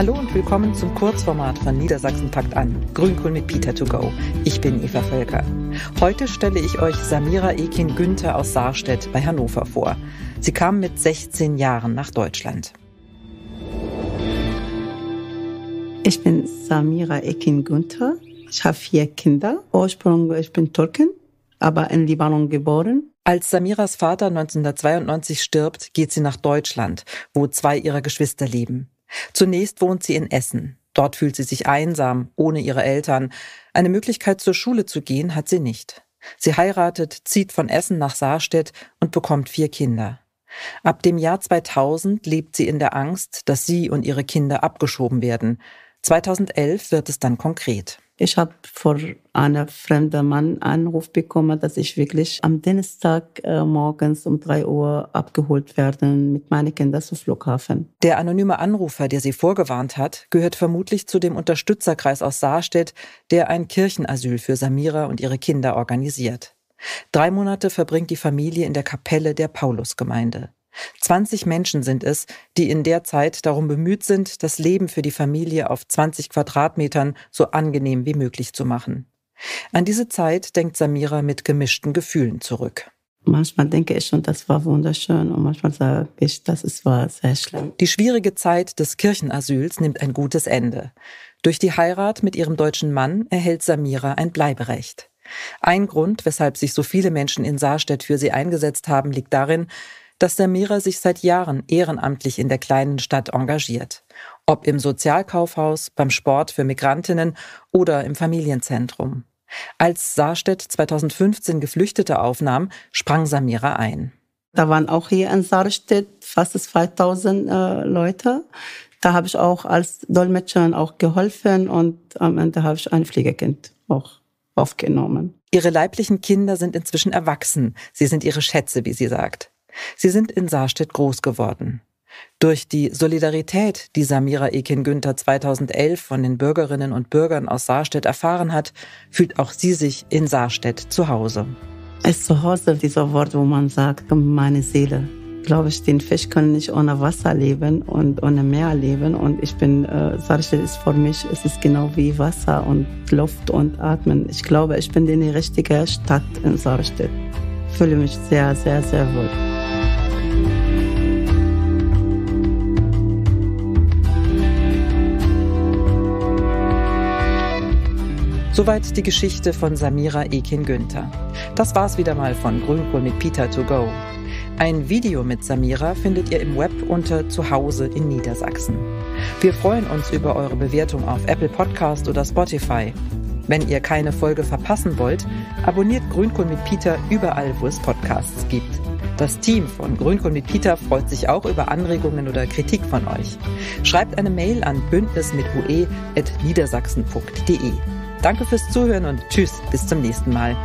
Hallo und willkommen zum Kurzformat von Niedersachsen packt an. Grünkohl mit Peter to go. Ich bin Eva Völker. Heute stelle ich euch Samira Ekin Günther aus Saarstedt bei Hannover vor. Sie kam mit 16 Jahren nach Deutschland. Ich bin Samira Ekin Günther. Ich habe vier Kinder. Ursprung, ich bin Türkin, aber in Libanon geboren. Als Samiras Vater 1992 stirbt, geht sie nach Deutschland, wo zwei ihrer Geschwister leben. Zunächst wohnt sie in Essen. Dort fühlt sie sich einsam, ohne ihre Eltern. Eine Möglichkeit zur Schule zu gehen hat sie nicht. Sie heiratet, zieht von Essen nach Saarstedt und bekommt vier Kinder. Ab dem Jahr 2000 lebt sie in der Angst, dass sie und ihre Kinder abgeschoben werden. 2011 wird es dann konkret. Ich habe vor einem fremden Mann Anruf bekommen, dass ich wirklich am Dienstag äh, morgens um drei Uhr abgeholt werden mit meinen Kindern zum Flughafen. Der anonyme Anrufer, der sie vorgewarnt hat, gehört vermutlich zu dem Unterstützerkreis aus Saarstedt, der ein Kirchenasyl für Samira und ihre Kinder organisiert. Drei Monate verbringt die Familie in der Kapelle der Paulusgemeinde. 20 Menschen sind es, die in der Zeit darum bemüht sind, das Leben für die Familie auf 20 Quadratmetern so angenehm wie möglich zu machen. An diese Zeit denkt Samira mit gemischten Gefühlen zurück. Manchmal denke ich schon, das war wunderschön und manchmal sage ich, das war sehr schlimm. Die schwierige Zeit des Kirchenasyls nimmt ein gutes Ende. Durch die Heirat mit ihrem deutschen Mann erhält Samira ein Bleiberecht. Ein Grund, weshalb sich so viele Menschen in Saarstedt für sie eingesetzt haben, liegt darin, dass Samira sich seit Jahren ehrenamtlich in der kleinen Stadt engagiert. Ob im Sozialkaufhaus, beim Sport für Migrantinnen oder im Familienzentrum. Als Saarstedt 2015 Geflüchtete aufnahm, sprang Samira ein. Da waren auch hier in Saarstedt fast 2000 äh, Leute. Da habe ich auch als Dolmetscherin auch geholfen und am Ende habe ich ein Pflegekind auch aufgenommen. Ihre leiblichen Kinder sind inzwischen erwachsen. Sie sind ihre Schätze, wie sie sagt. Sie sind in Saarstedt groß geworden. Durch die Solidarität, die Samira Ekin-Günther 2011 von den Bürgerinnen und Bürgern aus Saarstedt erfahren hat, fühlt auch sie sich in Saarstedt zu Hause. Es ist zu Hause dieser Wort, wo man sagt, meine Seele. Glaube ich, den Fisch kann nicht ohne Wasser leben und ohne Meer leben. Und ich bin, äh, Saarstedt ist für mich, es ist genau wie Wasser und Luft und Atmen. Ich glaube, ich bin in die richtige Stadt in Saarstedt. Ich fühle mich sehr, sehr, sehr wohl. Soweit die Geschichte von Samira Ekin Günther. Das war's wieder mal von Grünkohl mit Peter to go. Ein Video mit Samira findet ihr im Web unter Zuhause in Niedersachsen. Wir freuen uns über eure Bewertung auf Apple Podcast oder Spotify. Wenn ihr keine Folge verpassen wollt, abonniert Grünkohl mit Peter überall, wo es Podcasts gibt. Das Team von Grünkohl mit Peter freut sich auch über Anregungen oder Kritik von euch. Schreibt eine Mail an bündnismitue.niedersachsen.de. Danke fürs Zuhören und tschüss, bis zum nächsten Mal.